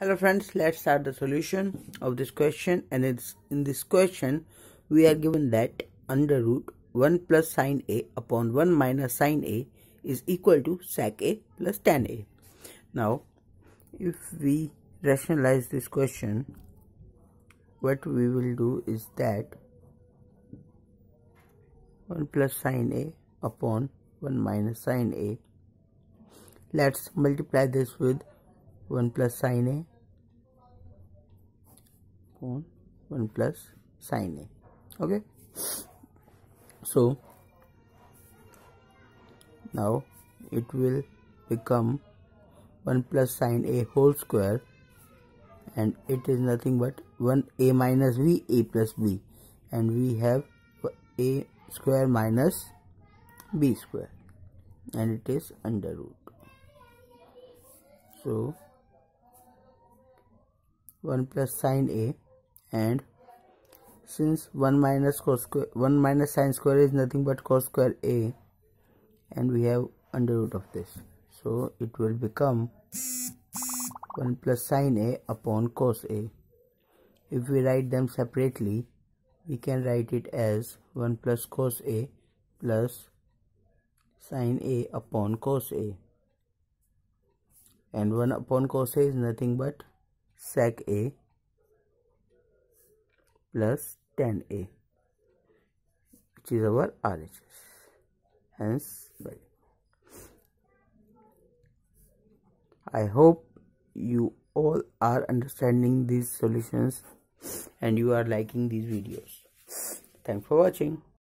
Hello friends, let's start the solution of this question and it's in this question we are given that under root 1 plus sine a upon 1 minus sine a is equal to sec a plus tan a. Now if we rationalize this question what we will do is that 1 plus sine a upon 1 minus sine a let's multiply this with 1 plus sine a. Upon 1 plus sine a. Okay? So now it will become 1 plus sine a whole square and it is nothing but 1 a minus b a plus b. And we have a square minus b square. And it is under root. So 1 plus sine a and since 1 minus cos square 1 minus sine square is nothing but cos square a and we have under root of this. So it will become 1 plus sine a upon cos a. If we write them separately we can write it as 1 plus cos a plus sine a upon cos a. And 1 upon cos a is nothing but sec A plus tan A which is our RHS hence value. I hope you all are understanding these solutions and you are liking these videos. Thanks for watching.